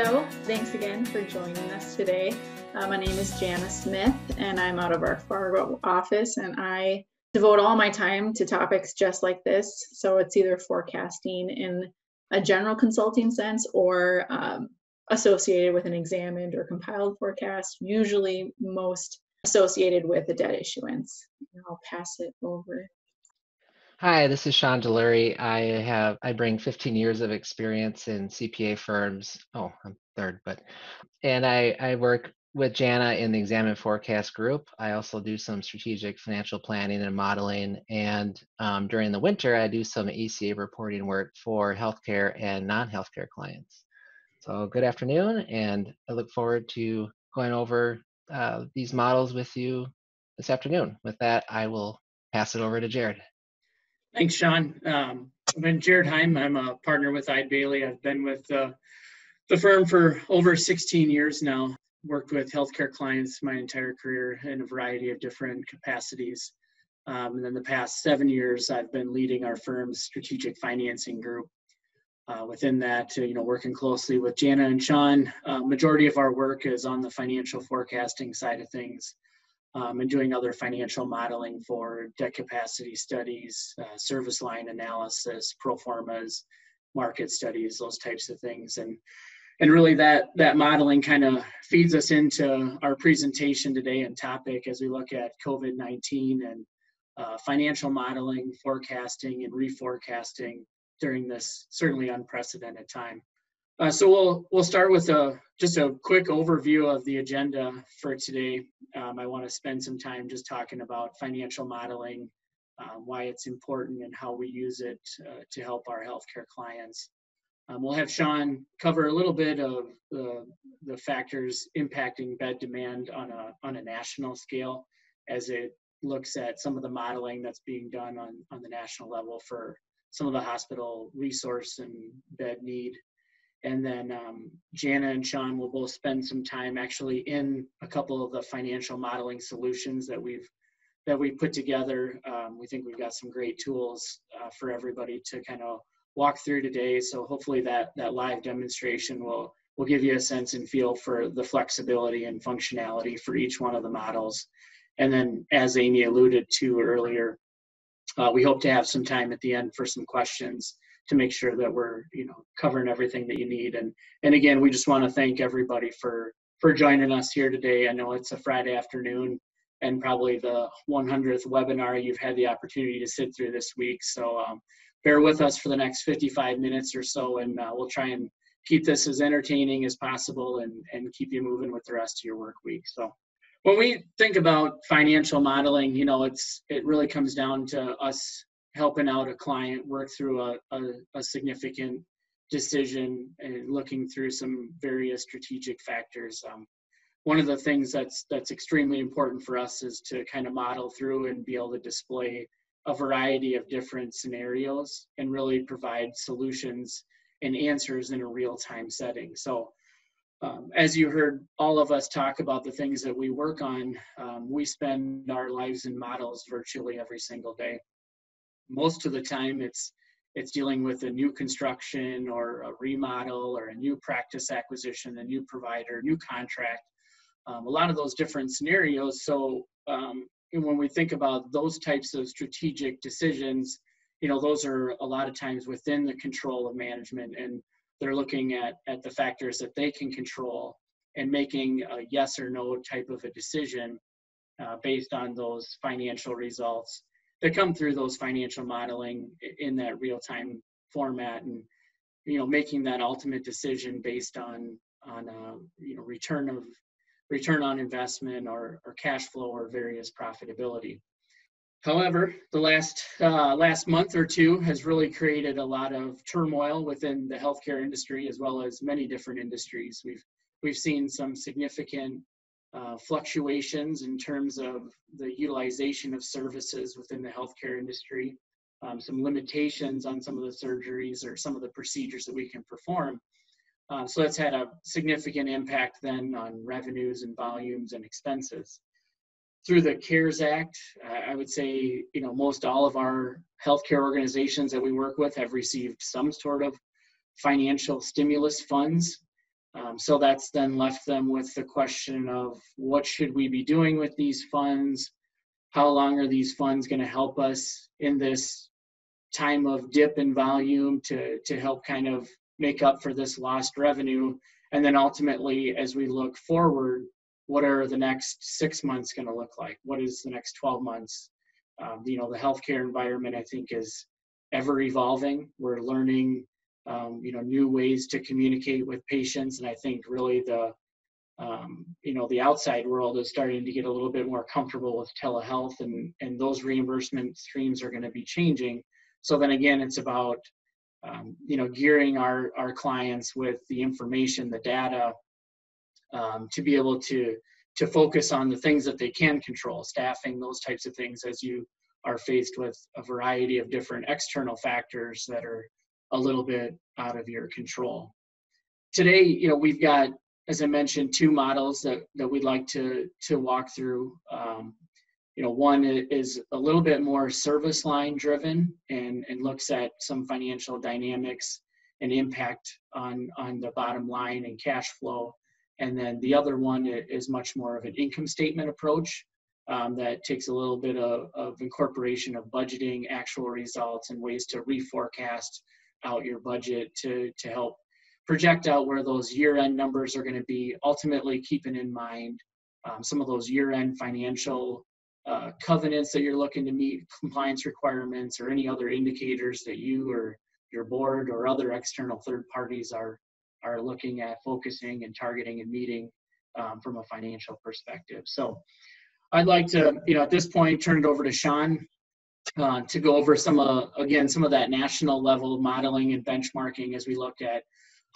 Hello, thanks again for joining us today. Uh, my name is Jana Smith, and I'm out of our Fargo office, and I devote all my time to topics just like this. So it's either forecasting in a general consulting sense or um, associated with an examined or compiled forecast, usually most associated with a debt issuance. I'll pass it over. Hi, this is Sean Delury. I have I bring 15 years of experience in CPA firms. Oh, I'm third, but and I I work with Jana in the Examine Forecast group. I also do some strategic financial planning and modeling. And um, during the winter, I do some ECA reporting work for healthcare and non-healthcare clients. So good afternoon, and I look forward to going over uh, these models with you this afternoon. With that, I will pass it over to Jared. Thanks, Sean. Um, I'm Jared Heim. I'm a partner with Eide Bailly. I've been with uh, the firm for over 16 years now. Worked with healthcare clients my entire career in a variety of different capacities. Um, and then the past seven years, I've been leading our firm's strategic financing group. Uh, within that, you know, working closely with Jana and Sean, uh, majority of our work is on the financial forecasting side of things um, and doing other financial modeling for debt capacity studies, uh, service line analysis, pro formas, market studies, those types of things. And and really that that modeling kind of feeds us into our presentation today and topic as we look at COVID-19 and uh, financial modeling, forecasting, and reforecasting during this certainly unprecedented time. Uh, so we'll we'll start with a just a quick overview of the agenda for today. Um, I want to spend some time just talking about financial modeling, um, why it's important, and how we use it uh, to help our healthcare clients. Um, we'll have Sean cover a little bit of the the factors impacting bed demand on a on a national scale, as it looks at some of the modeling that's being done on on the national level for some of the hospital resource and bed need. And then um, Jana and Sean will both spend some time actually in a couple of the financial modeling solutions that we've that we put together. Um, we think we've got some great tools uh, for everybody to kind of walk through today. So hopefully that that live demonstration will will give you a sense and feel for the flexibility and functionality for each one of the models. And then, as Amy alluded to earlier, uh, we hope to have some time at the end for some questions to make sure that we're you know covering everything that you need. And and again, we just want to thank everybody for for joining us here today. I know it's a Friday afternoon and probably the 100th webinar you've had the opportunity to sit through this week. So um, bear with us for the next 55 minutes or so, and uh, we'll try and keep this as entertaining as possible and, and keep you moving with the rest of your work week. So when we think about financial modeling, you know, it's it really comes down to us helping out a client work through a, a, a significant decision and looking through some various strategic factors. Um, one of the things that's that's extremely important for us is to kind of model through and be able to display a variety of different scenarios and really provide solutions and answers in a real-time setting. So um, as you heard all of us talk about the things that we work on, um, we spend our lives in models virtually every single day. Most of the time it's it's dealing with a new construction or a remodel or a new practice acquisition, a new provider, new contract, um, a lot of those different scenarios. So um, when we think about those types of strategic decisions, you know, those are a lot of times within the control of management and they're looking at, at the factors that they can control and making a yes or no type of a decision uh, based on those financial results that come through those financial modeling in that real-time format and you know making that ultimate decision based on on uh, you know return of return on investment or, or cash flow or various profitability However, the last uh, last month or two has really created a lot of turmoil within the healthcare industry as well as many different industries. We've we've seen some significant uh, fluctuations in terms of the utilization of services within the healthcare industry, um, some limitations on some of the surgeries or some of the procedures that we can perform. Uh, so that's had a significant impact then on revenues and volumes and expenses through the CARES Act, I would say, you know, most all of our healthcare organizations that we work with have received some sort of financial stimulus funds. Um, so that's then left them with the question of what should we be doing with these funds? How long are these funds going to help us in this time of dip in volume to, to help kind of make up for this lost revenue? And then ultimately, as we look forward, what are the next six months going to look like? What is the next 12 months? Um, you know, the healthcare environment, I think, is ever evolving. We're learning um, you know new ways to communicate with patients. And i think really the um, you know the outside world is starting to get a little bit more comfortable with telehealth and and those reimbursement streams are going to be changing. So then again it's about um, you know gearing our our clients with the information the data um, to be able to to focus on the things that they can control staffing those types of things as you are faced with a variety of different external factors that are a little bit out of your control. Today, you know, we've got, as I mentioned, two models that, that we'd like to, to walk through. Um, you know, one is a little bit more service line driven and, and looks at some financial dynamics and impact on, on the bottom line and cash flow. And then the other one is much more of an income statement approach um, that takes a little bit of, of incorporation of budgeting, actual results, and ways to reforecast out your budget to to help project out where those year-end numbers are going to be. Ultimately, keeping in mind um, some of those year-end financial uh, covenants that you're looking to meet, compliance requirements, or any other indicators that you or your board or other external third parties are are looking at focusing and targeting and meeting um, from a financial perspective. So I'd like to, you know, at this point, turn it over to Sean uh, to go over some, uh, again, some of that national level modeling and benchmarking as we look at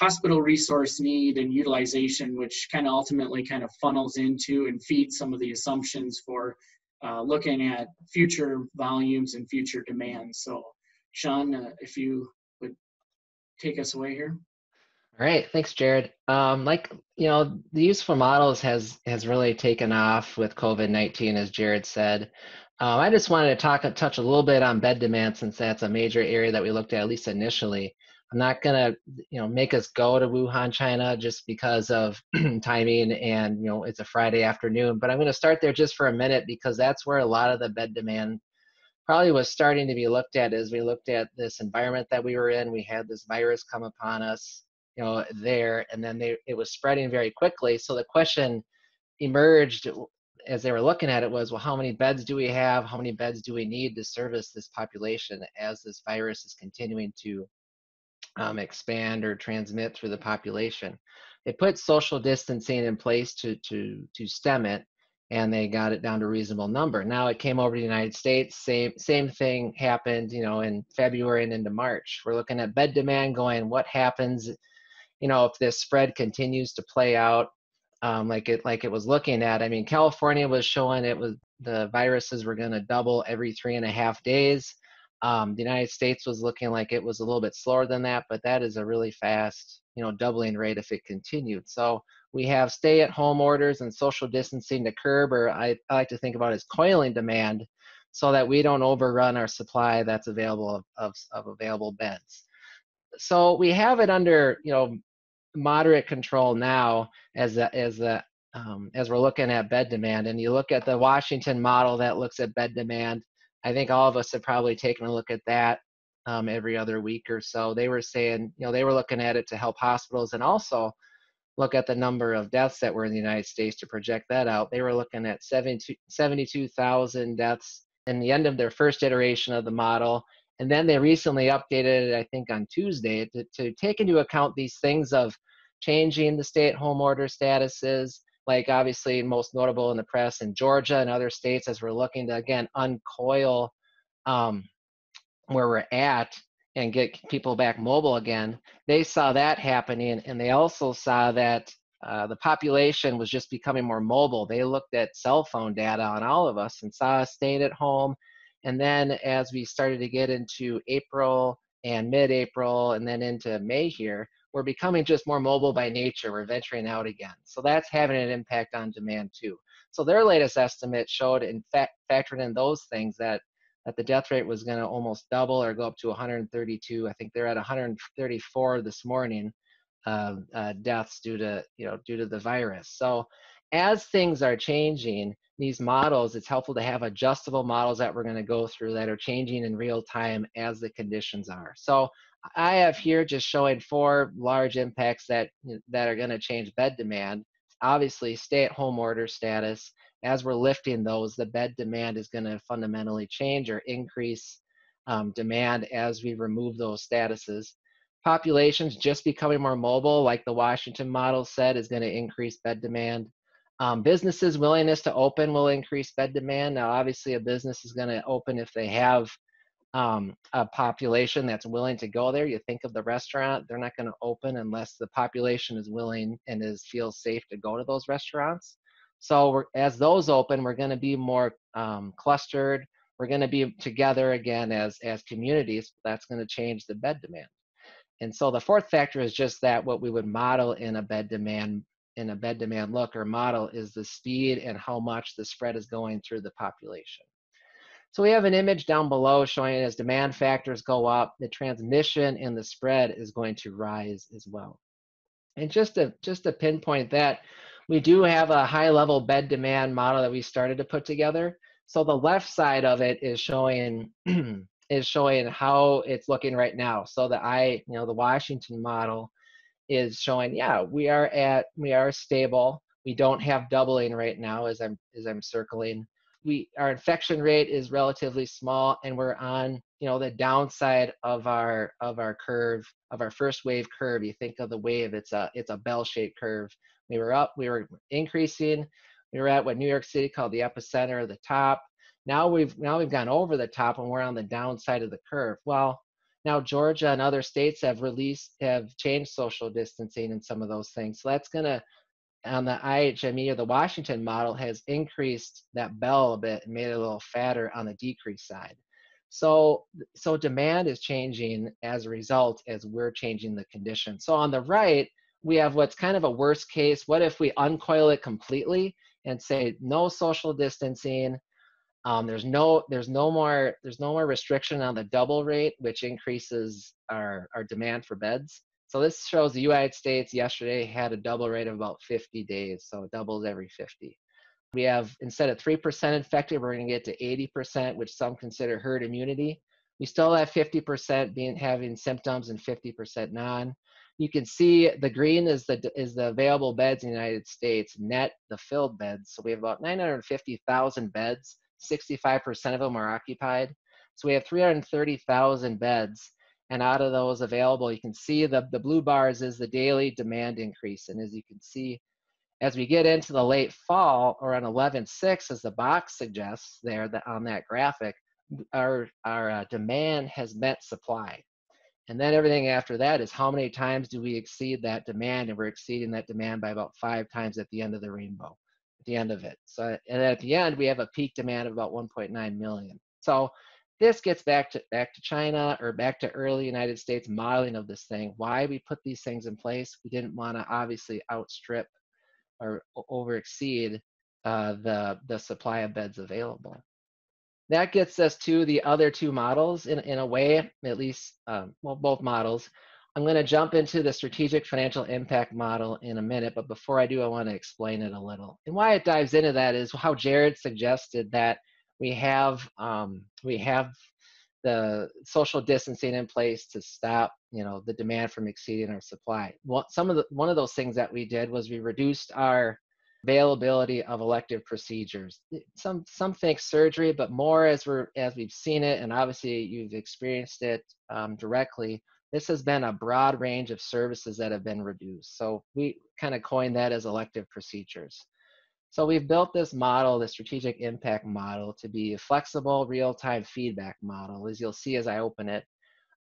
hospital resource need and utilization, which kind of ultimately kind of funnels into and feeds some of the assumptions for uh, looking at future volumes and future demands. So, Sean, uh, if you would take us away here. All right, thanks, Jared. Um, like you know, the use useful models has has really taken off with COVID nineteen, as Jared said. Um, I just wanted to talk touch a little bit on bed demand since that's a major area that we looked at at least initially. I'm not gonna you know make us go to Wuhan, China, just because of timing and you know it's a Friday afternoon. But I'm going to start there just for a minute because that's where a lot of the bed demand probably was starting to be looked at as we looked at this environment that we were in. We had this virus come upon us, you know, there, and then they, it was spreading very quickly. So the question emerged as they were looking at it was, well, how many beds do we have? How many beds do we need to service this population as this virus is continuing to um, expand or transmit through the population? They put social distancing in place to to to stem it, and they got it down to a reasonable number. Now it came over to the United States. Same same thing happened, you know, in February and into March. We're looking at bed demand going. What happens? You know, if this spread continues to play out um, like it like it was looking at. I mean, California was showing it was the viruses were going to double every three and a half days. Um, the United States was looking like it was a little bit slower than that, but that is a really fast, you know, doubling rate if it continued. So we have stay-at-home orders and social distancing to curb, or I, I like to think about as coiling demand, so that we don't overrun our supply that's available of, of, of available beds. So we have it under, you know, moderate control now as a, as a, um, as we're looking at bed demand. And you look at the Washington model that looks at bed demand. I think all of us have probably taken a look at that um, every other week or so. They were saying, you know, they were looking at it to help hospitals and also look at the number of deaths that were in the United States to project that out. They were looking at 72,000 deaths in the end of their first iteration of the model and then they recently updated it, I think, on Tuesday to, to take into account these things of changing the stay at home order statuses, like obviously most notable in the press in Georgia and other states as we're looking to, again, uncoil um, where we're at and get people back mobile again. They saw that happening, and they also saw that uh, the population was just becoming more mobile. They looked at cell phone data on all of us and saw us staying at home and then as we started to get into April and mid-April and then into May here, we're becoming just more mobile by nature. We're venturing out again. So that's having an impact on demand too. So their latest estimate showed, in fact, factored in those things that that the death rate was going to almost double or go up to 132. I think they're at 134 this morning uh, uh, deaths due to you know due to the virus. So as things are changing, these models, it's helpful to have adjustable models that we're going to go through that are changing in real time as the conditions are. So I have here just showing four large impacts that that are going to change bed demand. Obviously, stay-at-home order status. As we're lifting those, the bed demand is going to fundamentally change or increase um, demand as we remove those statuses. Populations just becoming more mobile, like the Washington model said, is going to increase bed demand. Um, businesses' willingness to open will increase bed demand. Now, obviously, a business is going to open if they have um, a population that's willing to go there. You think of the restaurant; they're not going to open unless the population is willing and is feels safe to go to those restaurants. So, as those open, we're going to be more um, clustered. We're going to be together again as as communities. That's going to change the bed demand. And so the fourth factor is just that what we would model in a bed demand in a bed demand look or model is the speed and how much the spread is going through the population. So we have an image down below showing as demand factors go up, the transmission and the spread is going to rise as well. And just to just to pinpoint that, we do have a high level bed demand model that we started to put together. So the left side of it is showing is showing how it's looking right now. So the I, you know, the Washington model is showing, yeah, we are at, we are stable. We don't have doubling right now as I'm, as I'm circling. We, our infection rate is relatively small and we're on, you know, the downside of our, of our curve, of our first wave curve. You think of the wave, it's a, it's a bell-shaped curve. We were up, we were increasing. We were at what New York City called the epicenter of the top. Now we've now we've gone over the top and we're on the downside of the curve. Well, now Georgia and other states have released have changed social distancing and some of those things. So that's gonna on the IHME or the Washington model has increased that bell a bit and made it a little fatter on the decrease side. So so demand is changing as a result as we're changing the condition. So on the right, we have what's kind of a worst case. What if we uncoil it completely and say no social distancing, um, there's no there's no more there's no more restriction on the double rate, which increases our our demand for beds. So this shows the United States yesterday had a double rate of about 50 days, so it doubles every 50. We have instead of 3% infected, we're going to get to 80%, which some consider herd immunity. We still have 50% being having symptoms and 50% non. You can see the green is the is the available beds in the United States, net the filled beds. So we have about 950,000 beds 65% of them are occupied. So we have 330,000 beds. And out of those available, you can see the, the blue bars is the daily demand increase. And as you can see, as we get into the late fall or on 11.6, as the box suggests there that on that graphic, our, our uh, demand has met supply. And then everything after that is how many times do we exceed that demand? And we're exceeding that demand by about five times at the end of the rainbow the end of it. So, and at the end, we have a peak demand of about 1.9 million. So this gets back to back to China or back to early United States modeling of this thing. Why we put these things in place? We didn't want to obviously outstrip or over exceed uh, the the supply of beds available. That gets us to the other two models in in a way, at least um, well both models. I'm going to jump into the strategic financial impact model in a minute, but before I do, I want to explain it a little. And why it dives into that is how Jared suggested that we have um, we have the social distancing in place to stop, you know, the demand from exceeding our supply. Well, some of the one of those things that we did was we reduced our availability of elective procedures. Some some think surgery, but more as we're as we've seen it, and obviously you've experienced it um, directly this has been a broad range of services that have been reduced. So we kind of coined that as elective procedures. So we've built this model, the strategic impact model, to be a flexible, real-time feedback model, as you'll see as I open it,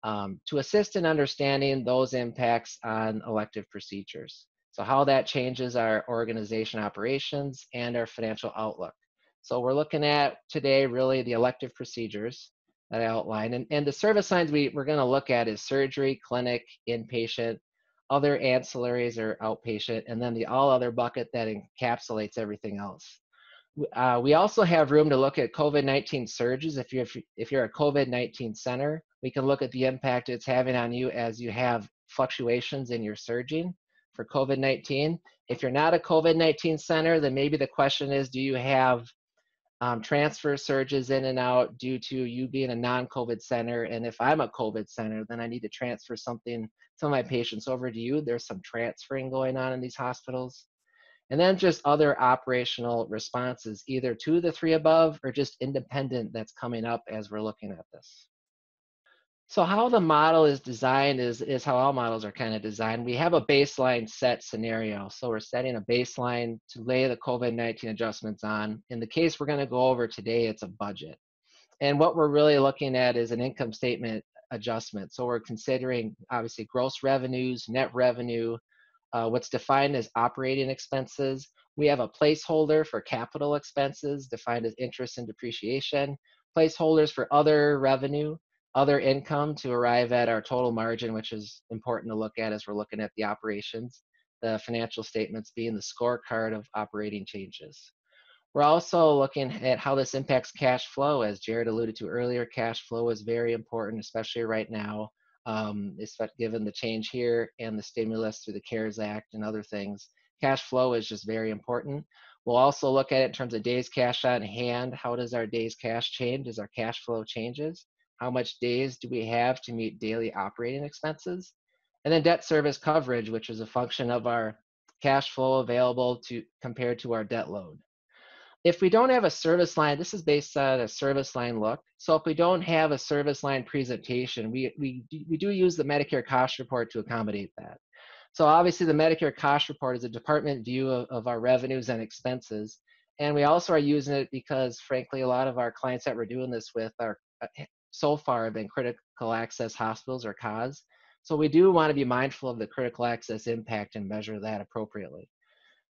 um, to assist in understanding those impacts on elective procedures. So how that changes our organization operations and our financial outlook. So we're looking at today really the elective procedures that I. And, and the service lines we, we're going to look at is surgery, clinic, inpatient, other ancillaries or outpatient, and then the all other bucket that encapsulates everything else. Uh, we also have room to look at COVID-19 surges. If you're, if you're a COVID-19 center, we can look at the impact it's having on you as you have fluctuations in your surging for COVID-19. If you're not a COVID-19 center, then maybe the question is, do you have um, transfer surges in and out due to you being a non-COVID center? And if I'm a COVID center, then I need to transfer something, some of my patients over to you. There's some transferring going on in these hospitals. And then just other operational responses, either to the three above or just independent that's coming up as we're looking at this. So how the model is designed is, is how all models are kind of designed. We have a baseline set scenario. So we're setting a baseline to lay the COVID-19 adjustments on. In the case we're gonna go over today, it's a budget. And what we're really looking at is an income statement adjustment. So we're considering obviously gross revenues, net revenue, uh, what's defined as operating expenses. We have a placeholder for capital expenses defined as interest and depreciation, placeholders for other revenue, other income to arrive at our total margin, which is important to look at as we're looking at the operations, the financial statements being the scorecard of operating changes. We're also looking at how this impacts cash flow. As Jared alluded to earlier, cash flow is very important, especially right now, um, given the change here and the stimulus through the CARES Act and other things. Cash flow is just very important. We'll also look at it in terms of days cash on hand. How does our days cash change as our cash flow changes? How much days do we have to meet daily operating expenses, and then debt service coverage, which is a function of our cash flow available to compared to our debt load. If we don't have a service line, this is based on a service line look. So if we don't have a service line presentation, we, we, we do use the Medicare cost report to accommodate that. So obviously the Medicare cost report is a department view of, of our revenues and expenses. And we also are using it because frankly, a lot of our clients that we're doing this with are so far have been critical access hospitals or CAHs. So we do want to be mindful of the critical access impact and measure that appropriately.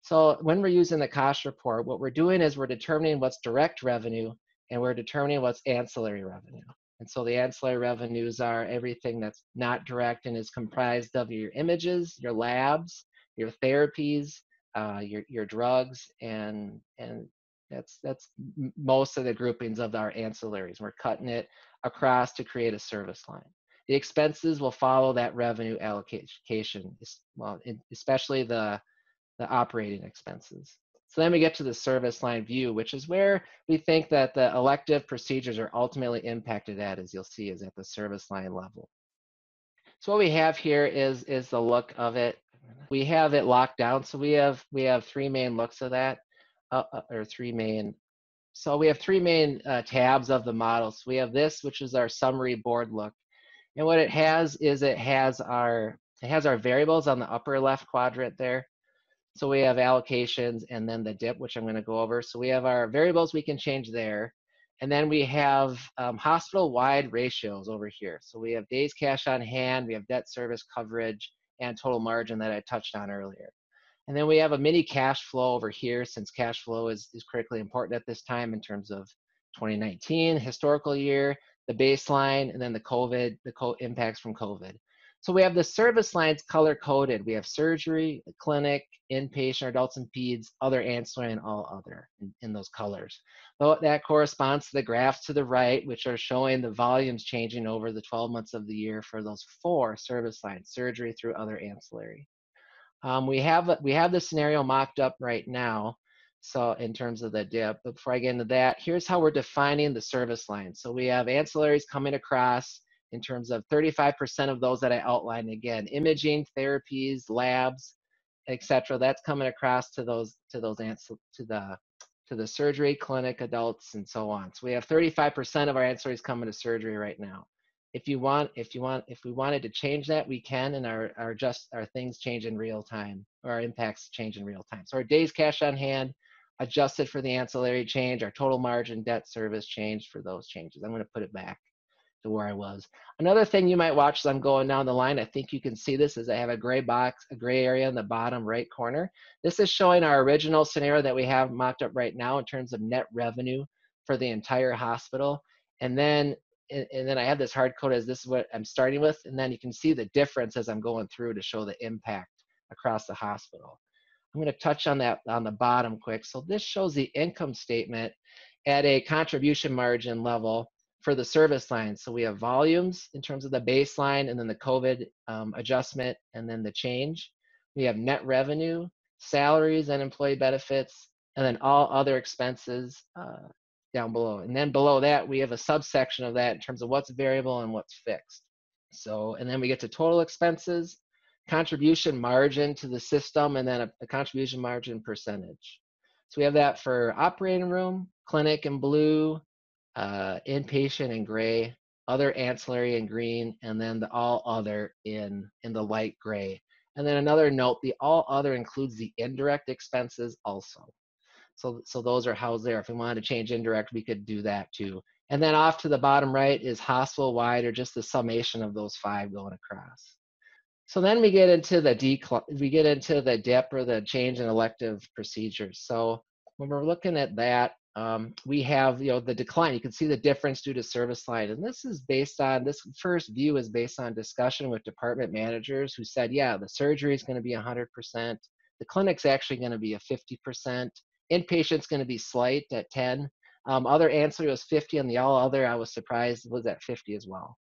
So when we're using the cost report, what we're doing is we're determining what's direct revenue and we're determining what's ancillary revenue. And so the ancillary revenues are everything that's not direct and is comprised of your images, your labs, your therapies, uh, your, your drugs, and, and that's, that's most of the groupings of our ancillaries. We're cutting it across to create a service line. The expenses will follow that revenue allocation, well, especially the, the operating expenses. So then we get to the service line view, which is where we think that the elective procedures are ultimately impacted at, as you'll see, is at the service line level. So what we have here is, is the look of it. We have it locked down. So we have, we have three main looks of that, uh, uh or three main so we have three main uh, tabs of the model. So we have this, which is our summary board look. And what it has is it has our it has our variables on the upper left quadrant there. So we have allocations and then the dip, which I'm going to go over. So we have our variables we can change there. And then we have um, hospital-wide ratios over here. So we have days cash on hand, we have debt service coverage, and total margin that I touched on earlier. And then we have a mini cash flow over here since cash flow is, is critically important at this time in terms of 2019 historical year, the baseline, and then the COVID, the co impacts from COVID. So we have the service lines color coded. We have surgery, clinic, inpatient, adults and peds, other ancillary, and all other in, in those colors. But that corresponds to the graphs to the right, which are showing the volumes changing over the 12 months of the year for those four service lines, surgery through other ancillary. Um, we have we have the scenario mocked up right now. So in terms of the dip, but before I get into that, here's how we're defining the service line. So we have ancillaries coming across in terms of 35% of those that I outlined again, imaging, therapies, labs, etc. That's coming across to those to those to the to the surgery clinic, adults, and so on. So we have 35% of our ancillaries coming to surgery right now if you want if you want if we wanted to change that we can and our our just our things change in real time or our impacts change in real time. So our days cash on hand adjusted for the ancillary change our total margin debt service changed for those changes. I'm going to put it back to where i was. Another thing you might watch as i'm going down the line i think you can see this is i have a gray box a gray area in the bottom right corner. This is showing our original scenario that we have mocked up right now in terms of net revenue for the entire hospital. And then and, and, then I have this hard code as this is what I'm starting with, and then you can see the difference as I'm going through to show the impact across the hospital. I'm going to touch on that on the bottom quick. So this shows the income statement at a contribution margin level for the service line. So we have volumes in terms of the baseline and then the COVID um, adjustment and then the change. We have net revenue, salaries and employee benefits, and then all other expenses uh, down below. And then below that, we have a subsection of that in terms of what's variable and what's fixed. So, and then we get to total expenses, contribution margin to the system, and then a, a contribution margin percentage. So we have that for operating room, clinic in blue, uh, inpatient in gray, other ancillary in green, and then the all other in, in the light gray. And then another note, the all other includes the indirect expenses also. So, so those are housed there. If we wanted to change indirect, we could do that too. And then off to the bottom right is hospital wide or just the summation of those five going across. So then we get into the decline, we get into the dip or the change in elective procedures. So when we're looking at that, um, we have you know the decline. You can see the difference due to service line, and this is based on this first view is based on discussion with department managers who said, yeah, the surgery is going to be 100%, the clinic's actually going to be a 50%, inpatient's going to be slight at 10. Um, other ancillary was 50, and the all other I was surprised was at 50 as well.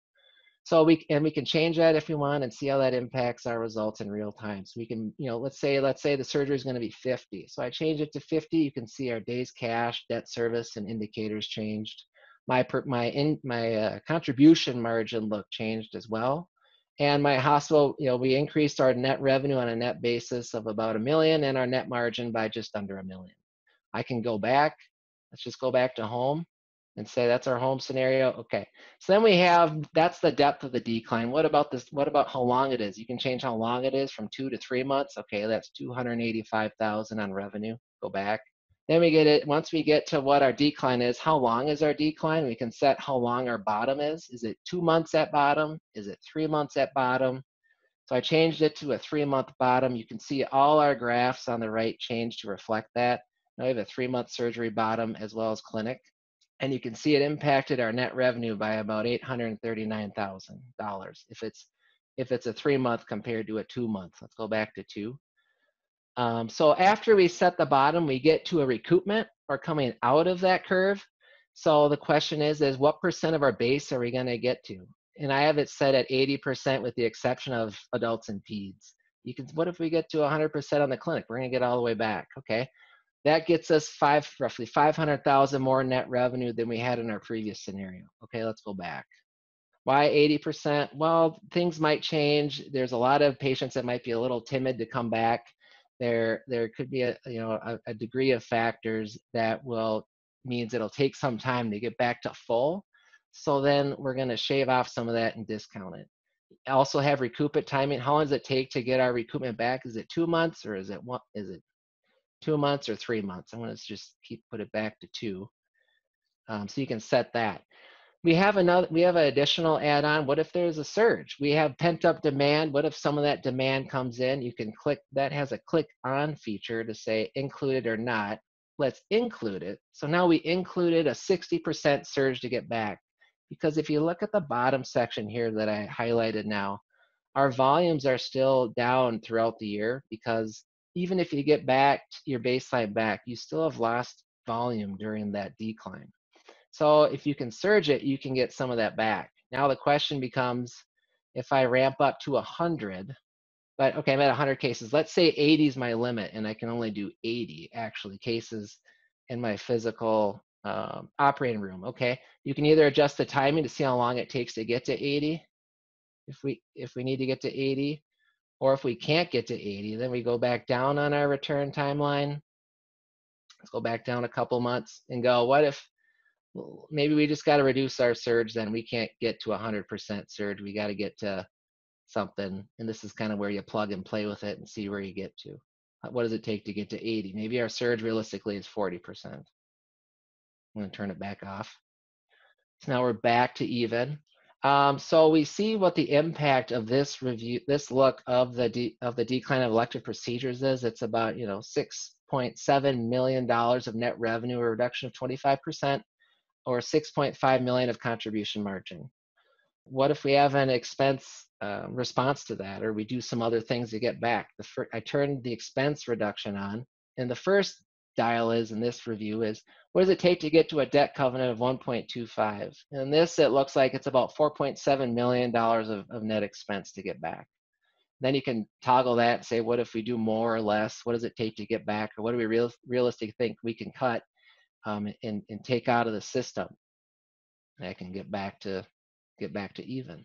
So we and we can change that if we want and see how that impacts our results in real time. So we can, you know, let's say let's say the surgery is going to be 50. So I change it to 50. You can see our days cash, debt service, and indicators changed. My per, my in my uh, contribution margin look changed as well. And my hospital, you know, we increased our net revenue on a net basis of about a million and our net margin by just under a million. I can go back. Let's just go back to home and say that's our home scenario. Okay. So then we have, that's the depth of the decline. What about this? What about how long it is? You can change how long it is from two to three months. Okay. That's 285,000 on revenue. Go back. Then we get it, once we get to what our decline is, how long is our decline? We can set how long our bottom is. Is it two months at bottom? Is it three months at bottom? So I changed it to a three month bottom. You can see all our graphs on the right change to reflect that. Now we have a three month surgery bottom as well as clinic and you can see it impacted our net revenue by about $839,000 if it's if it's a three month compared to a two month. Let's go back to two. Um, so after we set the bottom, we get to a recoupment or coming out of that curve. So the question is, is what percent of our base are we going to get to? And I have it set at 80% with the exception of adults and peds. You can, what if we get to 100% on the clinic? We're going to get all the way back. Okay. That gets us five, roughly 500,000 more net revenue than we had in our previous scenario. Okay, let's go back. Why 80%? Well, things might change. There's a lot of patients that might be a little timid to come back. There, there could be a, you know, a, a degree of factors that will means it'll take some time to get back to full. So then we're going to shave off some of that and discount it. Also have recoupment timing. How long does it take to get our recoupment back? Is it two months or is it one? Is it two months or three months. I'm going to just keep put it back to two. Um, so you can set that. We have another, we have an additional add-on. What if there's a surge? We have pent-up demand. What if some of that demand comes in? You can click, that has a click on feature to say included or not. Let's include it. So now we included a 60% surge to get back. Because if you look at the bottom section here that I highlighted now, our volumes are still down throughout the year because even if you get back your baseline back, you still have lost volume during that decline. So if you can surge it, you can get some of that back. Now the question becomes, if I ramp up to 100, but okay, I'm at 100 cases. Let's say 80 is my limit, and I can only do 80 actually cases in my physical um, operating room. Okay, you can either adjust the timing to see how long it takes to get to 80. If we if we need to get to 80, or if we can't get to 80, then we go back down on our return timeline. Let's go back down a couple months and go, what if maybe we just got to reduce our surge then we can't get to 100% surge. We got to get to something. And this is kind of where you plug and play with it and see where you get to. What does it take to get to 80? Maybe our surge realistically is 40%. I'm going to turn it back off. So now we're back to even. Um, so we see what the impact of this review, this look of the de- of the decline of elective procedures is. It's about you know 6.7 million dollars of net revenue, a reduction of 25 percent, or 6.5 million of contribution margin. What if we have an expense uh, response to that, or we do some other things to get back? The fir- I turned the expense reduction on. In the first dial is in this review is what does it take to get to a debt covenant of 1.25? And this, it looks like it's about $4.7 million of, of net expense to get back. Then you can toggle that and say, what if we do more or less? What does it take to get back? Or what do we real, realistically think we can cut um, and, and take out of the system? And I can get back to get back to even.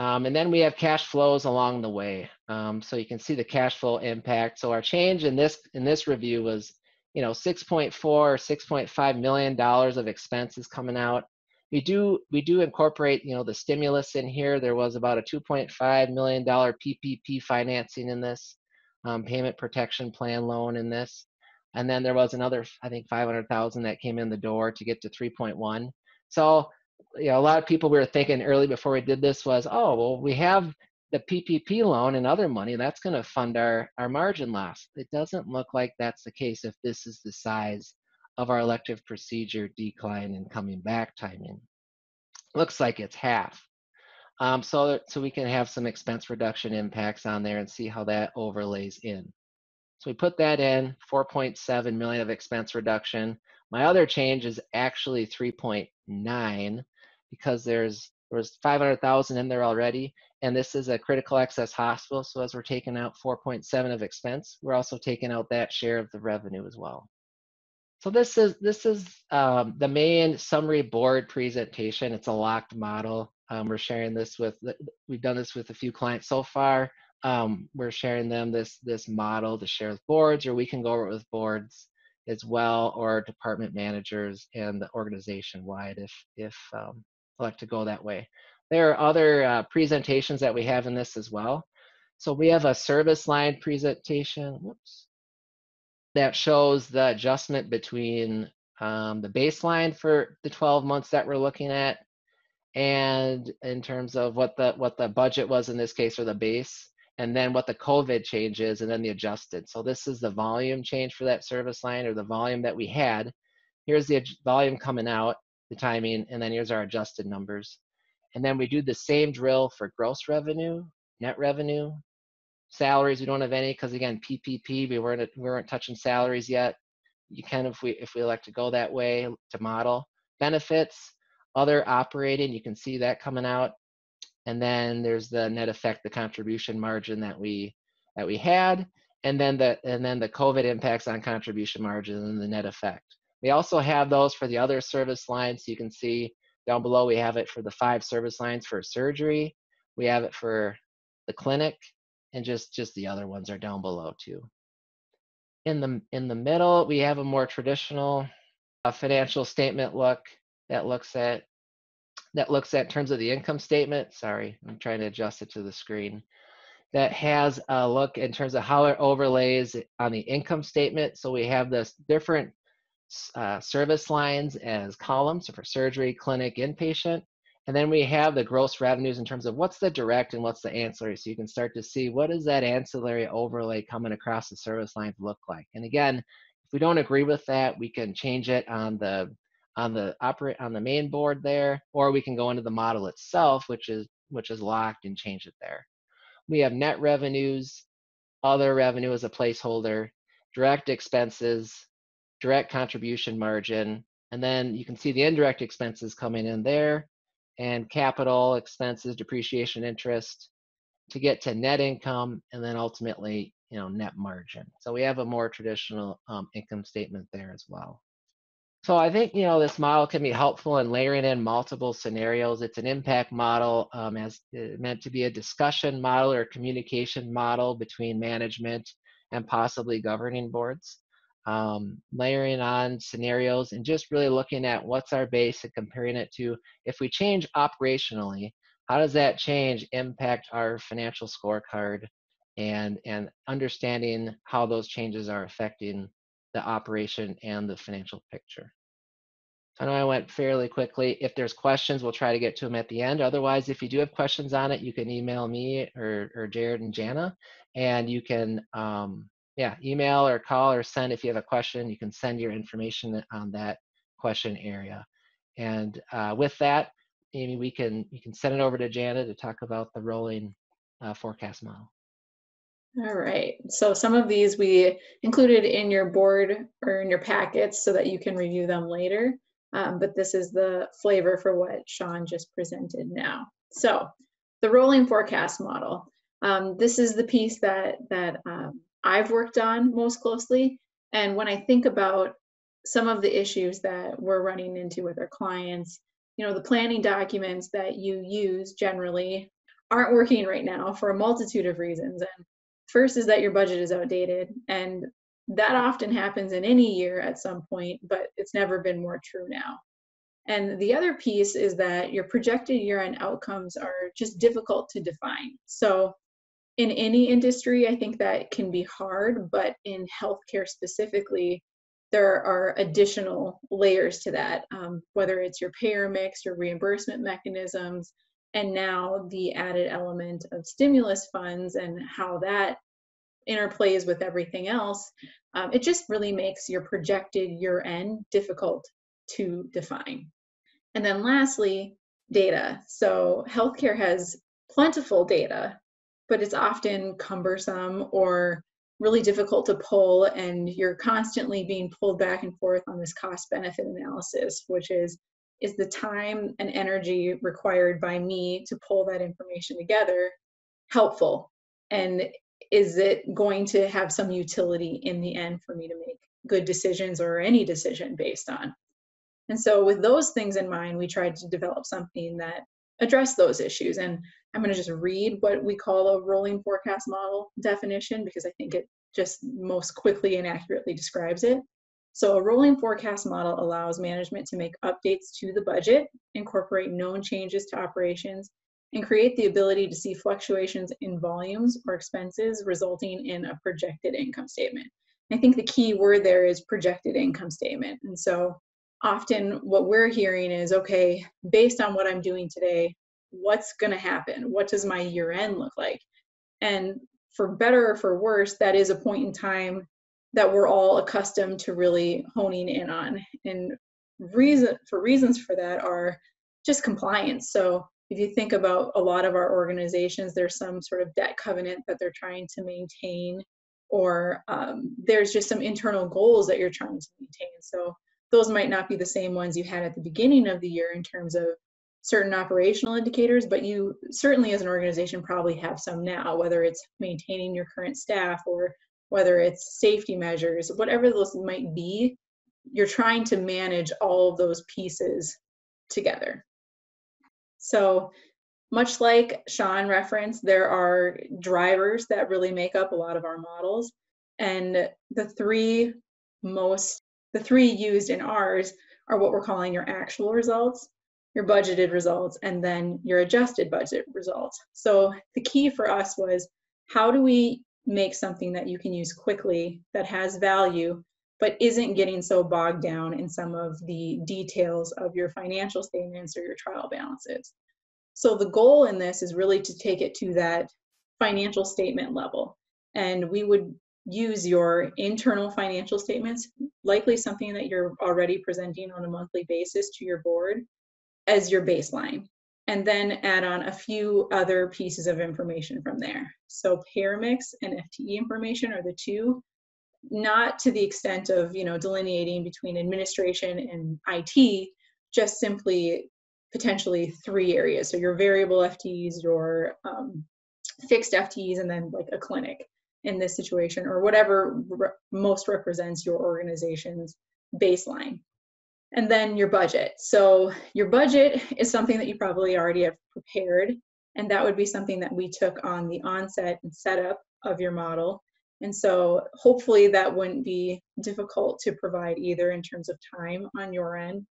Um, and then we have cash flows along the way. Um, so you can see the cash flow impact. So our change in this in this review was, you know, 6.4 or 6.5 million dollars of expenses coming out. We do we do incorporate, you know, the stimulus in here. There was about a 2.5 million dollar PPP financing in this um, payment protection plan loan in this, and then there was another I think 500,000 that came in the door to get to 3.1. So you know, a lot of people we were thinking early before we did this was, oh, well, we have the PPP loan and other money that's going to fund our, our margin loss. It doesn't look like that's the case if this is the size of our elective procedure decline and coming back timing. Looks like it's half. Um, so, so we can have some expense reduction impacts on there and see how that overlays in. So we put that in, 4.7 million of expense reduction. My other change is actually 3.9 because there's there was 500,000 in there already, and this is a critical access hospital. So as we're taking out 4.7 of expense, we're also taking out that share of the revenue as well. So this is this is um, the main summary board presentation. It's a locked model. Um, we're sharing this with we've done this with a few clients so far. Um, we're sharing them this this model to share with boards, or we can go over it with boards as well, or department managers and the organization wide if if like to go that way. There are other uh, presentations that we have in this as well. So we have a service line presentation whoops, that shows the adjustment between um, the baseline for the 12 months that we're looking at and in terms of what the what the budget was in this case or the base and then what the covid change is and then the adjusted so this is the volume change for that service line or the volume that we had here's the volume coming out the timing, and then here's our adjusted numbers. And then we do the same drill for gross revenue, net revenue, salaries. We don't have any because again, PPP, we weren't we weren't touching salaries yet. You can if we if we elect to go that way to model benefits, other operating. You can see that coming out, and then there's the net effect, the contribution margin that we that we had, and then the and then the COVID impacts on contribution margin and the net effect. We also have those for the other service lines. You can see down below, we have it for the five service lines for surgery. We have it for the clinic and just, just the other ones are down below too. In the, in the middle, we have a more traditional uh, financial statement look that looks at that looks at terms of the income statement. Sorry, I'm trying to adjust it to the screen. That has a look in terms of how it overlays on the income statement. So we have this different uh, service lines as columns so for surgery, clinic, inpatient. And then we have the gross revenues in terms of what's the direct and what's the ancillary. So you can start to see what does that ancillary overlay coming across the service lines look like. And again, if we don't agree with that, we can change it on the on the operate on the main board there, or we can go into the model itself, which is which is locked and change it there. We have net revenues, other revenue as a placeholder, direct expenses, direct contribution margin, and then you can see the indirect expenses coming in there, and capital expenses, depreciation, interest, to get to net income, and then ultimately, you know, net margin. So we have a more traditional um, income statement there as well. So I think you know this model can be helpful in layering in multiple scenarios. It's an impact model um, as uh, meant to be a discussion model or communication model between management and possibly governing boards um, layering on scenarios and just really looking at what's our base and comparing it to if we change operationally, how does that change impact our financial scorecard and and understanding how those changes are affecting the operation and the financial picture. I know I went fairly quickly. If there's questions, we'll try to get to them at the end. Otherwise, if you do have questions on it, you can email me or, or Jared and Jana, and you can um, yeah, email or call or send if you have a question. You can send your information on that question area. And uh, with that, Amy, we can you can send it over to Jana to talk about the rolling uh, forecast model. All right. So some of these we included in your board or in your packets so that you can review them later. Um, but this is the flavor for what Sean just presented now. So the rolling forecast model. Um, this is the piece that that um, I've worked on most closely. And when I think about some of the issues that we're running into with our clients, you know, the planning documents that you use generally aren't working right now for a multitude of reasons. And first is that your budget is outdated. And that often happens in any year at some point, but it's never been more true now. And the other piece is that your projected year end outcomes are just difficult to define. So, in any industry, I think that can be hard, but in healthcare specifically, there are additional layers to that, um, whether it's your payer mix, your reimbursement mechanisms, and now the added element of stimulus funds and how that interplays with everything else. Um, it just really makes your projected year end difficult to define. And then lastly, data. So healthcare has plentiful data, but it's often cumbersome or really difficult to pull and you're constantly being pulled back and forth on this cost benefit analysis which is is the time and energy required by me to pull that information together helpful? And is it going to have some utility in the end for me to make good decisions or any decision based on? And so with those things in mind we tried to develop something that addressed those issues. And I'm going to just read what we call a rolling forecast model definition because I think it just most quickly and accurately describes it. So, a rolling forecast model allows management to make updates to the budget, incorporate known changes to operations, and create the ability to see fluctuations in volumes or expenses resulting in a projected income statement. I think the key word there is projected income statement. And so, often what we're hearing is okay, based on what I'm doing today, what's going to happen? What does my year end look like? And for better or for worse, that is a point in time that we're all accustomed to really honing in on. And reason for reasons for that are just compliance. So if you think about a lot of our organizations, there's some sort of debt covenant that they're trying to maintain, or um, there's just some internal goals that you're trying to maintain. So those might not be the same ones you had at the beginning of the year in terms of certain operational indicators, but you certainly as an organization probably have some now, whether it's maintaining your current staff or whether it's safety measures, whatever those might be, you're trying to manage all of those pieces together. So much like Sean referenced, there are drivers that really make up a lot of our models. And the three most, the three used in ours are what we're calling your actual results, your budgeted results, and then your adjusted budget results. So the key for us was how do we make something that you can use quickly that has value but isn't getting so bogged down in some of the details of your financial statements or your trial balances. So the goal in this is really to take it to that financial statement level. And we would use your internal financial statements, likely something that you're already presenting on a monthly basis to your board, as your baseline and then add on a few other pieces of information from there. So payer mix and FTE information are the two, not to the extent of you know delineating between administration and IT, just simply potentially three areas. So your variable FTEs, your um, fixed FTEs, and then like a clinic in this situation, or whatever re- most represents your organization's baseline and then your budget. So your budget is something that you probably already have prepared, and that would be something that we took on the onset and setup of your model. And so hopefully that wouldn't be difficult to provide either in terms of time on your end.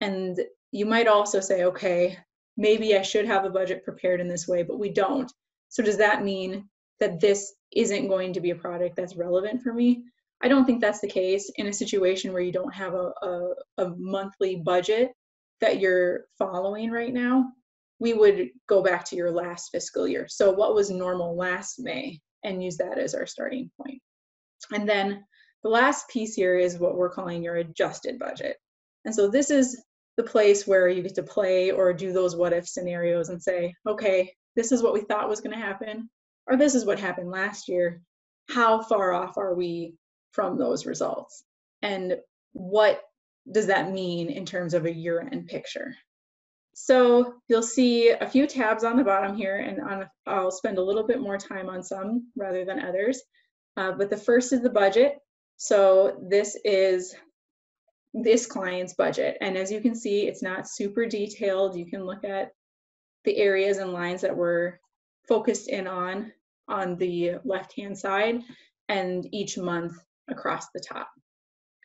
And you might also say, okay, maybe I should have a budget prepared in this way, but we don't. So does that mean that this isn't going to be a product that's relevant for me? I don't think that's the case in a situation where you don't have a, a, a, monthly budget that you're following right now. We would go back to your last fiscal year. So, what was normal last May and use that as our starting point. And then the last piece here is what we're calling your adjusted budget. And so, this is the place where you get to play or do those what if scenarios and say, okay, this is what we thought was going to happen. or this is what happened last year, how far off are we from those results? And what does that mean in terms of a year end picture? So you'll see a few tabs on the bottom here, and on, I'll spend a little bit more time on some rather than others. Uh, but the first is the budget. So this is this client's budget. And as you can see, it's not super detailed. You can look at the areas and lines that we're focused in on on the left-hand side and each month across the top.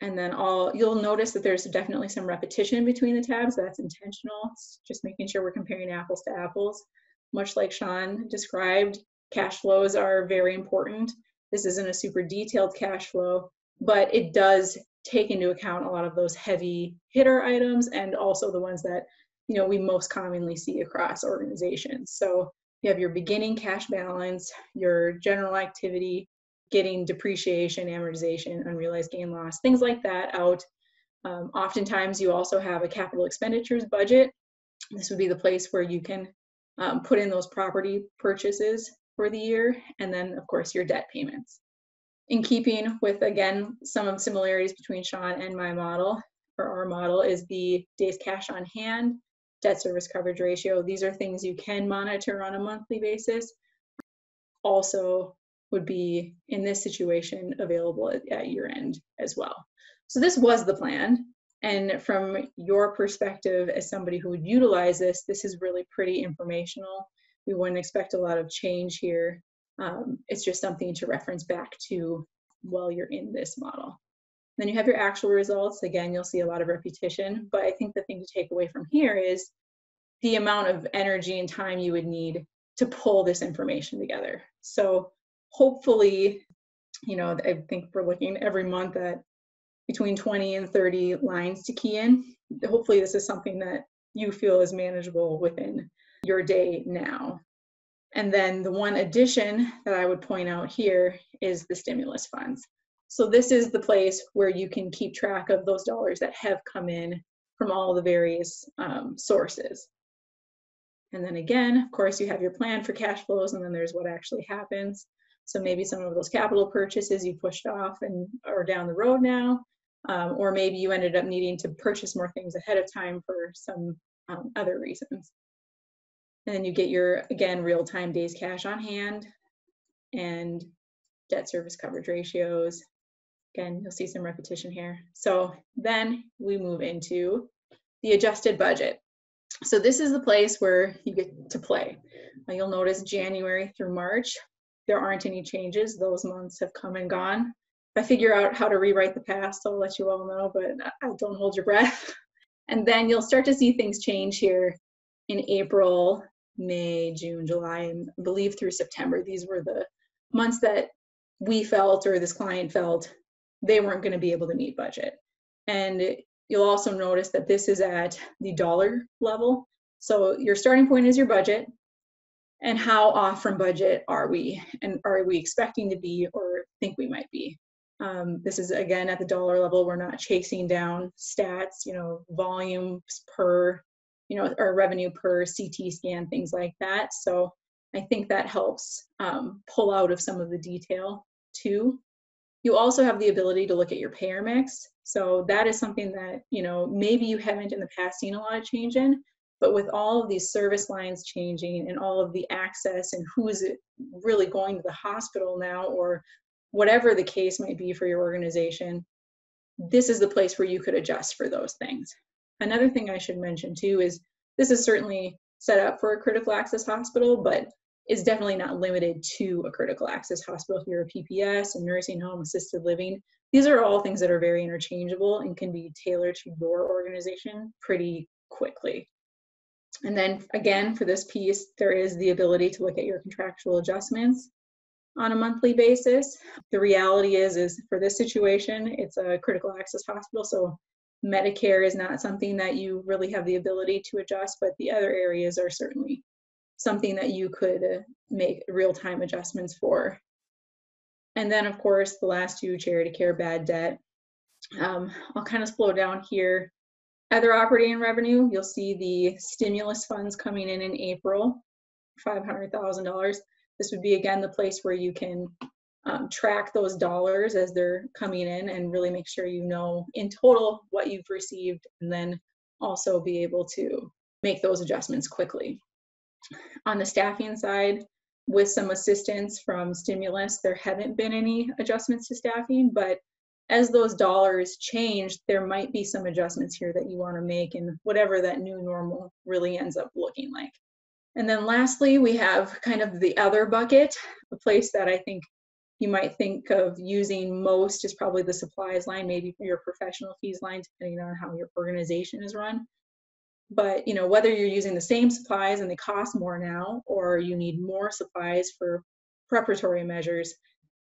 And then all you'll notice that there's definitely some repetition between the tabs. That's intentional. It's just making sure we're comparing apples to apples. Much like Sean described, cash flows are very important. This isn't a super detailed cash flow, but it does take into account a lot of those heavy hitter items and also the ones that you know we most commonly see across organizations. So you have your beginning cash balance, your general activity, getting depreciation, amortization, unrealized gain loss, things like that out. Um, oftentimes you also have a capital expenditures budget. This would be the place where you can um, put in those property purchases for the year, and then of course your debt payments. In keeping with, again, some of the similarities between Sean and my model, or our model, is the days cash on hand, debt service coverage ratio. These are things you can monitor on a monthly basis. Also, would be in this situation available at, year end as well. So this was the plan. And from your perspective as somebody who would utilize this, this is really pretty informational. We wouldn't expect a lot of change here. Um, it's just something to reference back to while you're in this model. Then you have your actual results. Again, you'll see a lot of repetition, but I think the thing to take away from here is the amount of energy and time you would need to pull this information together. So hopefully, you know, I think we're looking every month at between 20 and 30 lines to key in. Hopefully this is something that you feel is manageable within your day now. And then the one addition that I would point out here is the stimulus funds. So this is the place where you can keep track of those dollars that have come in from all the various um, sources. And then again, of course, you have your plan for cash flows, and then there's what actually happens. So maybe some of those capital purchases you pushed off and are down the road now, um, or maybe you ended up needing to purchase more things ahead of time for some um, other reasons. And then you get your, again, real-time days cash on hand and debt service coverage ratios. Again, you'll see some repetition here. So then we move into the adjusted budget. So this is the place where you get to play. You'll notice January through March, there aren't any changes. Those months have come and gone. If I figure out how to rewrite the past, I'll let you all know, but I don't hold your breath. And then you'll start to see things change here in April, May, June, July, and I believe through September. These were the months that we felt or this client felt they weren't going to be able to meet budget. And you'll also notice that this is at the dollar level. So your starting point is your budget and how off from budget are we and are we expecting to be or think we might be? Um, this is again at the dollar level we're not chasing down stats you know volumes per you know or revenue per ct scan things like that. So i think that helps um, pull out of some of the detail too. You also have the ability to look at your payer mix. So that is something that you know maybe you haven't in the past seen a lot of change in but with all of these service lines changing and all of the access and who's really going to the hospital now or whatever the case might be for your organization, this is the place where you could adjust for those things. Another thing I should mention too is this is certainly set up for a critical access hospital, but is definitely not limited to a critical access hospital. If you're a PPS, a nursing home, assisted living, these are all things that are very interchangeable and can be tailored to your organization pretty quickly. And then again, for this piece, there is the ability to look at your contractual adjustments on a monthly basis. The reality is, is for this situation, it's a critical access hospital, so Medicare is not something that you really have the ability to adjust, but the other areas are certainly something that you could uh, make real-time adjustments for. And then, of course, the last two, charity care, bad debt. Um, I'll kind of slow down here other operating revenue, you'll see the stimulus funds coming in in April, $500,000. This would be again the place where you can um, track those dollars as they're coming in and really make sure you know in total what you've received and then also be able to make those adjustments quickly. On the staffing side, with some assistance from stimulus, there haven't been any adjustments to staffing, but as those dollars change, there might be some adjustments here that you want to make and whatever that new normal really ends up looking like. And then lastly, we have kind of the other bucket, a place that I think you might think of using most is probably the supplies line, maybe your professional fees line, depending on how your organization is run. But you know, whether you're using the same supplies and they cost more now, or you need more supplies for preparatory measures,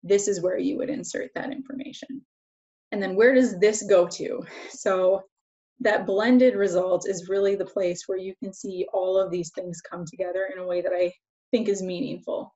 this is where you would insert that information. And then where does this go to? So that blended result is really the place where you can see all of these things come together in a way that I think is meaningful.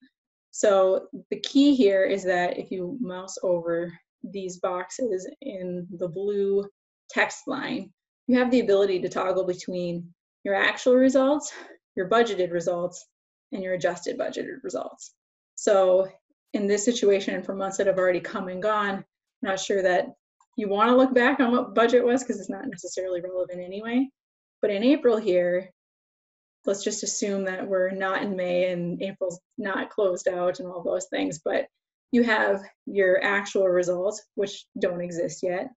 So the key here is that if you mouse over these boxes in the blue text line, you have the ability to toggle between your actual results, your budgeted results, and your adjusted budgeted results. So in this situation, for months that have already come and gone, I'm not sure that you want to look back on what budget was because it's not necessarily relevant anyway. But in April here, let's just assume that we're not in May and April's not closed out and all those things, but you have your actual results, which don't exist yet.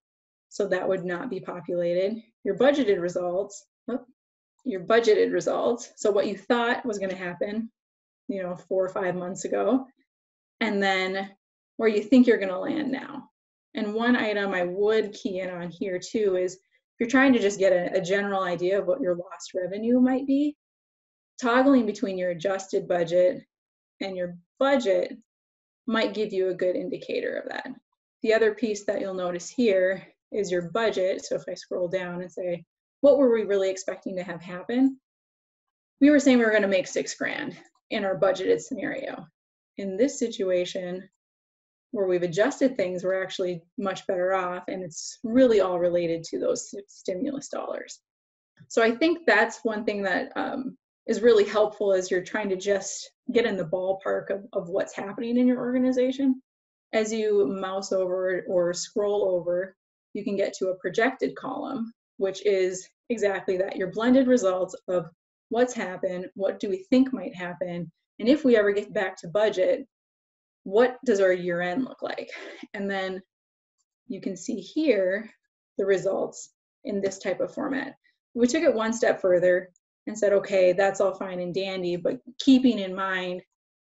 So that would not be populated. Your budgeted results, oh, your budgeted results. So what you thought was going to happen, you know, four or five months ago, and then where you think you're going to land now. And one item I would key in on here too is if you're trying to just get a, a general idea of what your lost revenue might be, toggling between your adjusted budget and your budget might give you a good indicator of that. The other piece that you'll notice here is your budget. So if I scroll down and say, what were we really expecting to have happen? We were saying we were going to make six grand in our budgeted scenario. In this situation, where we've adjusted things, we're actually much better off, and it's really all related to those stimulus dollars. So I think that's one thing that um, is really helpful as you're trying to just get in the ballpark of, of what's happening in your organization. As you mouse over or scroll over, you can get to a projected column, which is exactly that your blended results of what's happened, what do we think might happen, and if we ever get back to budget, what does our year end look like? And then you can see here the results in this type of format. We took it one step further and said, okay, that's all fine and dandy, but keeping in mind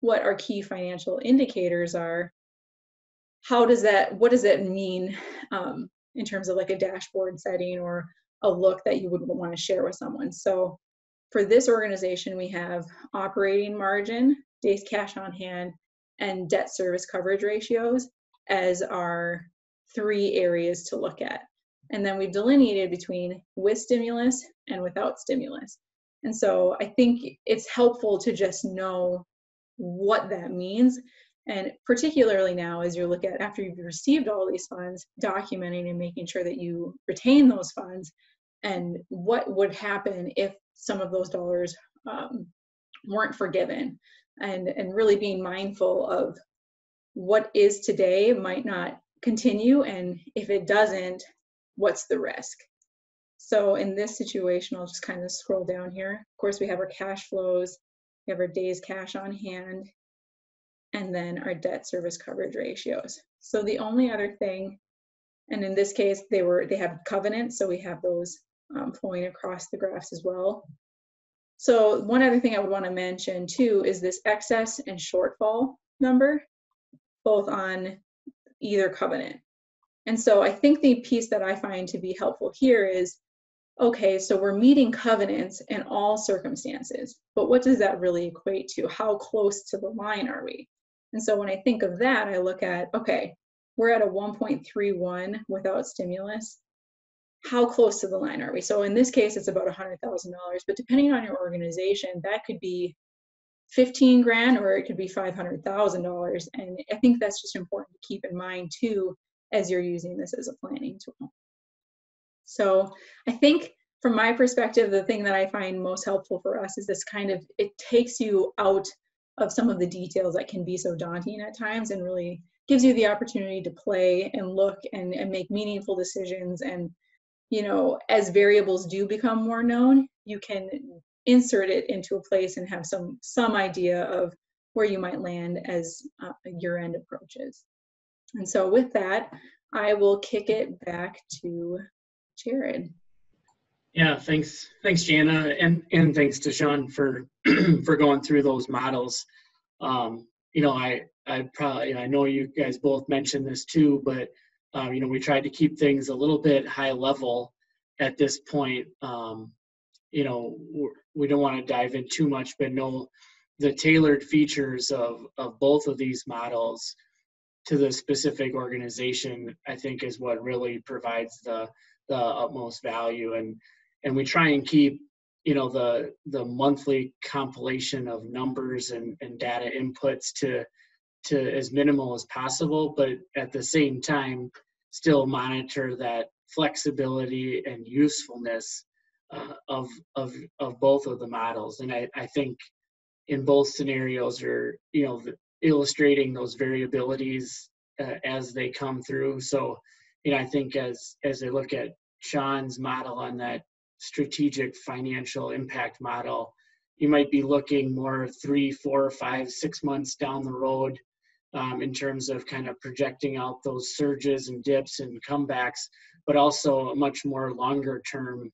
what our key financial indicators are, how does that, what does that mean um, in terms of like a dashboard setting or a look that you would want to share with someone? So for this organization, we have operating margin, days cash on hand, and debt service coverage ratios as our three areas to look at. And then we've delineated between with stimulus and without stimulus. And so I think it's helpful to just know what that means. And particularly now, as you look at after you've received all these funds, documenting and making sure that you retain those funds and what would happen if some of those dollars um, weren't forgiven and and really being mindful of what is today might not continue and if it doesn't what's the risk? So in this situation i'll just kind of scroll down here. Of course we have our cash flows we have our days cash on hand and then our debt service coverage ratios. So the only other thing and in this case they were they have covenants so we have those um, flowing across the graphs as well so one other thing I would want to mention too is this excess and shortfall number, both on either covenant. And so I think the piece that I find to be helpful here is, okay, so we're meeting covenants in all circumstances, but what does that really equate to? How close to the line are we? And so when I think of that, I look at, okay, we're at a 1.31 without stimulus how close to the line are we? So in this case, it's about $100,000, but depending on your organization, that could be 15 grand or it could be $500,000. And I think that's just important to keep in mind too, as you're using this as a planning tool. So I think from my perspective, the thing that I find most helpful for us is this kind of, it takes you out of some of the details that can be so daunting at times and really gives you the opportunity to play and look and, and make meaningful decisions and you know as variables do become more known you can insert it into a place and have some some idea of where you might land as uh, year end approaches. And so with that i will kick it back to jared. Yeah thanks thanks jana and and thanks to sean for for going through those models. Um, you know i I probably, I know you guys both mentioned this too, but um, you know, we tried to keep things a little bit high level at this point. Um, you know, we don't want to dive in too much, but know the tailored features of of both of these models to the specific organization. I think is what really provides the the utmost value, and and we try and keep you know the the monthly compilation of numbers and, and data inputs to to as minimal as possible, but at the same time, still monitor that flexibility and usefulness uh, of, of, of both of the models. And I, I think in both scenarios are, you know, illustrating those variabilities uh, as they come through. So, you know, I think as, as I look at Sean's model on that strategic financial impact model, you might be looking more three, four, five, six months down the road um, in terms of kind of projecting out those surges and dips and comebacks, but also a much more longer term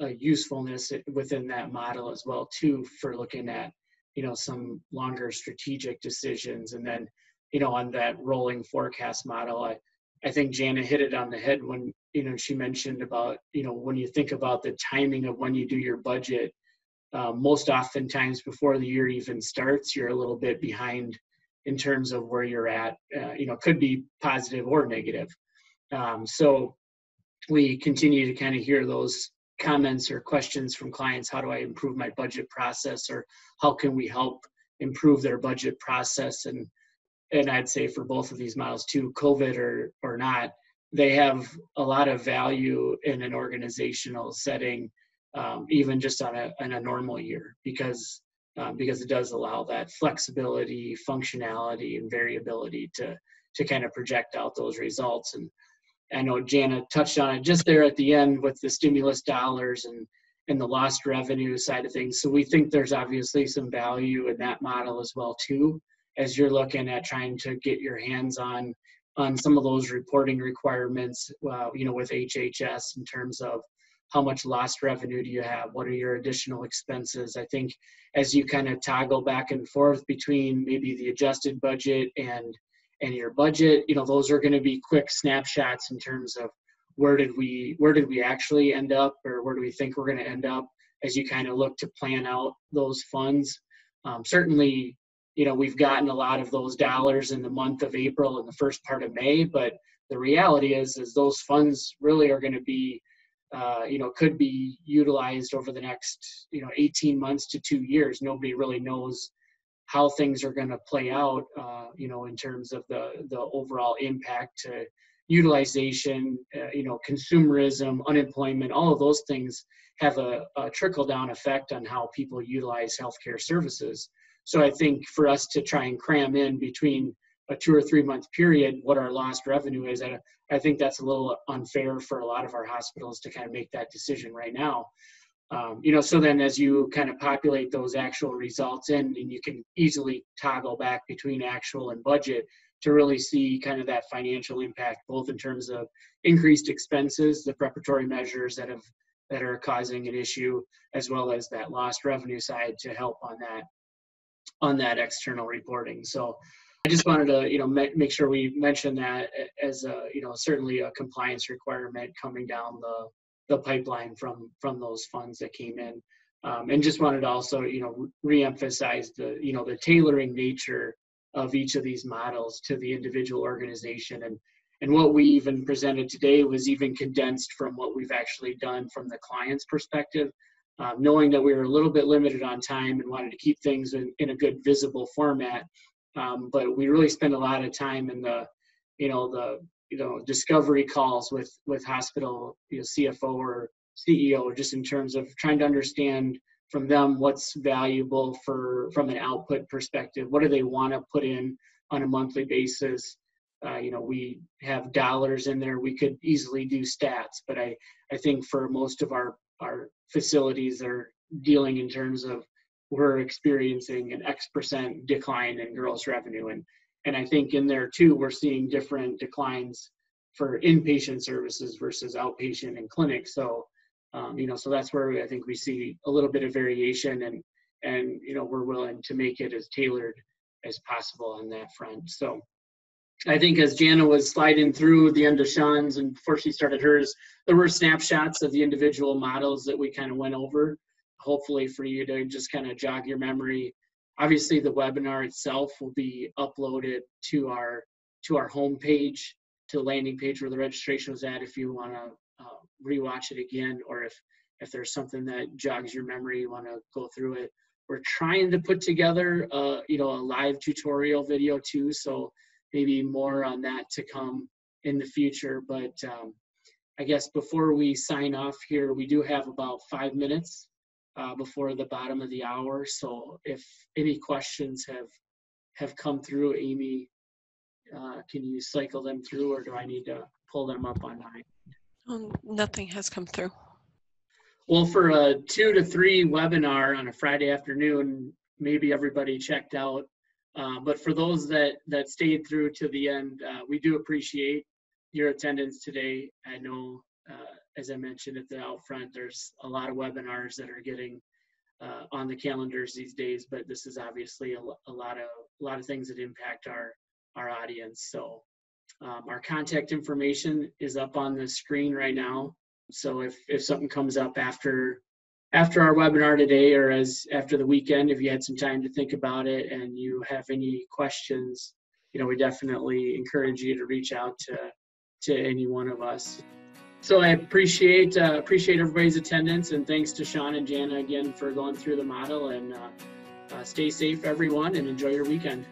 uh, usefulness within that model as well too for looking at you know some longer strategic decisions. And then you know on that rolling forecast model i i think jana hit it on the head when you know she mentioned about you know when you think about the timing of when you do your budget uh, most oftentimes before the year even starts you're a little bit behind in terms of where you're at. Uh, you know, could be positive or negative. Um, so we continue to kind of hear those comments or questions from clients. How do I improve my budget process, or how can we help improve their budget process? And and I'd say for both of these models too, COVID or or not, they have a lot of value in an organizational setting, um, even just on a, on a normal year, because um, because it does allow that flexibility, functionality, and variability to to kind of project out those results. And I know Jana touched on it just there at the end with the stimulus dollars and and the lost revenue side of things. So we think there's obviously some value in that model as well too, as you're looking at trying to get your hands on on some of those reporting requirements, uh, you know, with HHS in terms of how much lost revenue do you have? What are your additional expenses? I think as you kind of toggle back and forth between maybe the adjusted budget and and your budget you know those are going to be quick snapshots in terms of where did we where did we actually end up or where do we think we're going to end up as you kind of look to plan out those funds. Um, certainly you know we've gotten a lot of those dollars in the month of april and the first part of may but the reality is is those funds really are going to be uh, you know, could be utilized over the next, you know, 18 months to two years. Nobody really knows how things are going to play out, uh, you know, in terms of the the overall impact to utilization, uh, you know, consumerism, unemployment, all of those things have a, a trickle down effect on how people utilize healthcare services. So I think for us to try and cram in between a two or three month period what our lost revenue is. And I think that's a little unfair for a lot of our hospitals to kind of make that decision right now. Um, you know, so then as you kind of populate those actual results in, and you can easily toggle back between actual and budget to really see kind of that financial impact, both in terms of increased expenses, the preparatory measures that have that are causing an issue, as well as that lost revenue side to help on that on that external reporting. So I just wanted to, you know, make sure we mention that as a, you know, certainly a compliance requirement coming down the the pipeline from from those funds that came in, um, and just wanted to also, you know, reemphasize the, you know, the tailoring nature of each of these models to the individual organization, and and what we even presented today was even condensed from what we've actually done from the client's perspective. Um, knowing that we were a little bit limited on time and wanted to keep things in, in a good visible format, um, but we really spend a lot of time in the, you know, the you know discovery calls with with hospital you know, CFO or CEO, just in terms of trying to understand from them what's valuable for from an output perspective. What do they want to put in on a monthly basis? Uh, you know, we have dollars in there. We could easily do stats, but I I think for most of our our facilities are dealing in terms of we're experiencing an X percent decline in gross revenue. And, and I think in there too, we're seeing different declines for inpatient services versus outpatient and clinic. So, um, you know, so that's where I think we see a little bit of variation and, and, you know, we're willing to make it as tailored as possible on that front. So I think as Jana was sliding through the end of Sean's and before she started hers, there were snapshots of the individual models that we kind of went over hopefully for you to just kind of jog your memory. Obviously, the webinar itself will be uploaded to our to our homepage, to the landing page where the registration was at. If you want to uh, rewatch it again, or if if there's something that jogs your memory, you want to go through it. We're trying to put together, uh, you know, a live tutorial video too. So maybe more on that to come in the future. But um, I guess before we sign off here, we do have about five minutes uh, before the bottom of the hour. So if any questions have have come through, Amy, uh, can you cycle them through, or do I need to pull them up on mine? Um, nothing has come through. Well, for a two to three webinar on a Friday afternoon, maybe everybody checked out. Uh, but for those that that stayed through to the end, uh, we do appreciate your attendance today. I know uh, as I mentioned at the out front, there's a lot of webinars that are getting uh, on the calendars these days, but this is obviously a, a, lot of a lot of things that impact our our audience. So um, our contact information is up on the screen right now. So if if something comes up after after our webinar today or as after the weekend, if you had some time to think about it and you have any questions, you know, we definitely encourage you to reach out to to any one of us. So I appreciate uh, appreciate everybody's attendance and thanks to Sean and Jana again for going through the model and uh, uh, stay safe everyone and enjoy your weekend.